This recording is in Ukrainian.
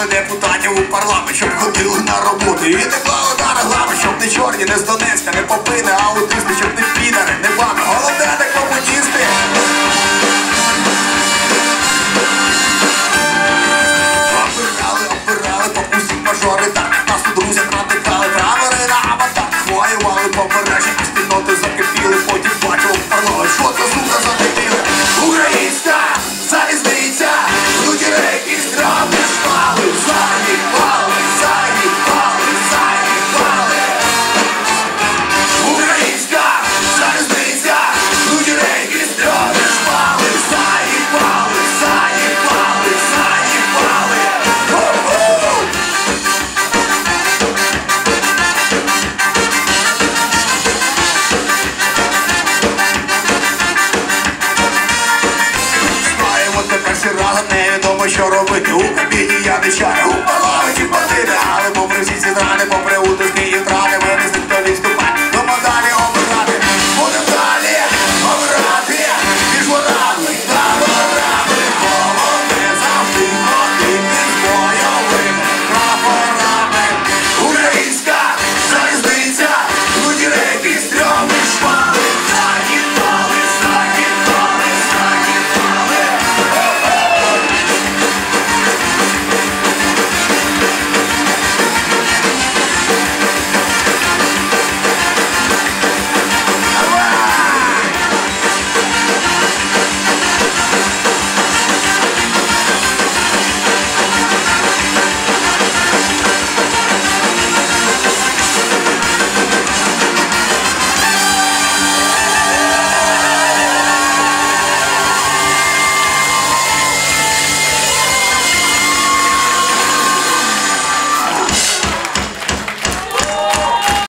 обирали депутатів у парламент, щоб ходили на роботу. І не клали на реглами, щоб не чорні, не з Донецька, не попини, аутисти, щоб не підари, не бами. Головне, не комуністи. Обирали, обирали, по усі мажори, так нас тут друзі радикали, травери на аватар, воювали побережжя, і спільноти закипіли, потім бачили в парламент, що це сука невідомо що робити. У біді я не чаю, у палаті батини, але попри всі ці рани, попри